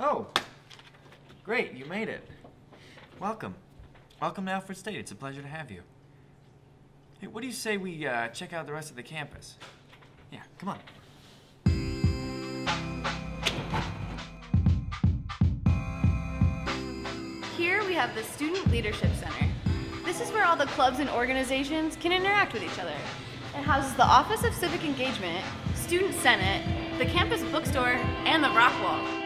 Oh, great, you made it. Welcome. Welcome to Alfred State. It's a pleasure to have you. Hey, what do you say we uh, check out the rest of the campus? Yeah, come on. Here we have the Student Leadership Center. This is where all the clubs and organizations can interact with each other. It houses the Office of Civic Engagement, Student Senate, the campus bookstore, and the rock wall.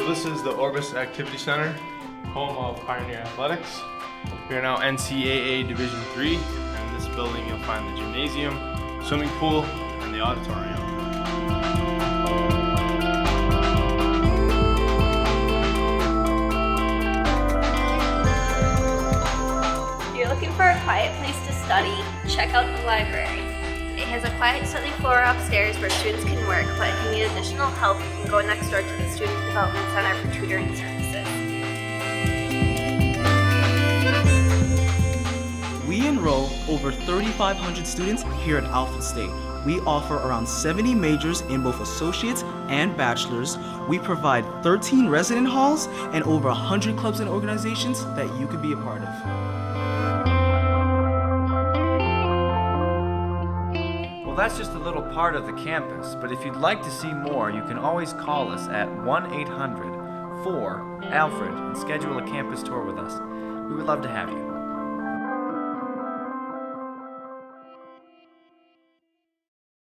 So this is the Orvis Activity Center, home of Pioneer Athletics. We are now NCAA Division III. In this building you'll find the gymnasium, swimming pool, and the auditorium. If you're looking for a quiet place to study, check out the library. It has a quiet study floor upstairs where students can work, but need additional help, you can go next door to the Student Development Center for tutoring services. We enroll over 3,500 students here at Alfred State. We offer around 70 majors in both associates and bachelors. We provide 13 resident halls and over 100 clubs and organizations that you could be a part of. That's just a little part of the campus, but if you'd like to see more, you can always call us at 1 800 4 Alfred and schedule a campus tour with us. We would love to have you.